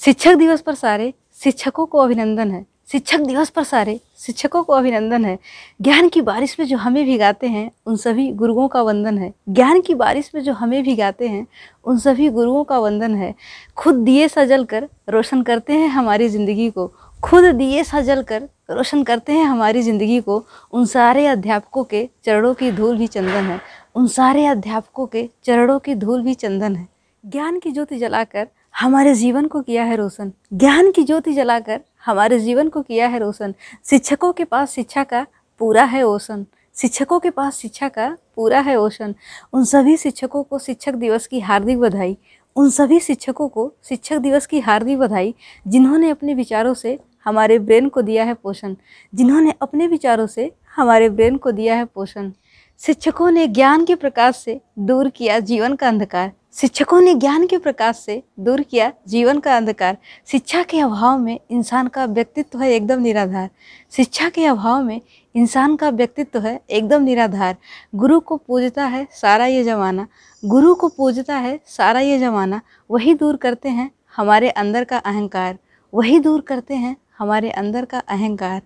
शिक्षक दिवस पर सारे शिक्षकों को अभिनंदन है। शिक्षक दिवस पर सारे शिक्षकों को अभिनंदन है। ज्ञान की बारिश में जो हमें भिगाते हैं, उन सभी गुरुओं का वंदन है। ज्ञान की बारिश में जो हमें भिगाते हैं, उन सभी गुरुओं का वंदन है। खुद दिए सजल कर रोशन करते हैं हमारी ज़िंदगी को। खुद दिए सजल कर रोशन करते हैं हमारी ज़िंदगी को। उन सारे अध्यापकों के चरणों की धूल भी चंदन है। उन सारे अध्यापकों के चरणों की धूल भी चंदन है। ज्ञान की ज्योति जलाकर हमारे जीवन को किया है रोशन। ज्ञान की ज्योति जलाकर हमारे जीवन को किया है रोशन। शिक्षकों के पास शिक्षा का पूरा है ओशन। शिक्षकों के पास शिक्षा का पूरा है ओशन। उन सभी शिक्षकों को शिक्षक दिवस की हार्दिक बधाई। उन सभी शिक्षकों को शिक्षक दिवस की हार्दिक बधाई, जिन्होंने अपने विचारों से हमारे ब्रेन को दिया है पोषण। जिन्होंने अपने विचारों से हमारे ब्रेन को दिया है पोषण। शिक्षकों ने ज्ञान के प्रकाश से दूर किया जीवन का अंधकार। शिक्षकों ने ज्ञान के प्रकाश से दूर किया जीवन का अंधकार। शिक्षा के अभाव में इंसान का व्यक्तित्व है एकदम निराधार। शिक्षा के अभाव में इंसान का व्यक्तित्व है एकदम निराधार। गुरु को पूजता है सारा ये जमाना। गुरु को पूजता है सारा ये जमाना। वही दूर करते हैं हमारे अंदर का अहंकार। वही दूर करते हैं हमारे अंदर का अहंकार।